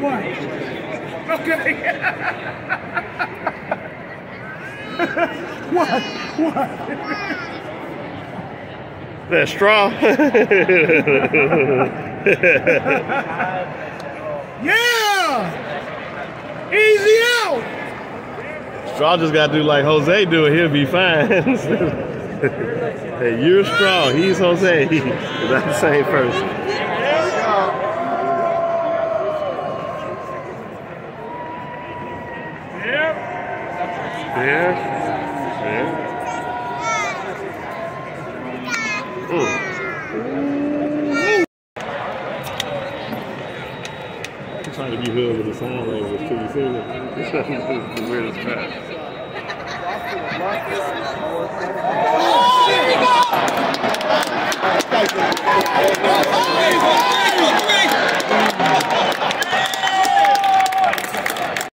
What? Okay. what? What? That straw. yeah! Easy out! straw just gotta do like Jose do it, he'll be fine. hey, you're straw, he's Jose. That's the same person. Yeah. Yeah. Mm. I'm trying to be hood with the sign language too. You seen it? This is the weirdest crap.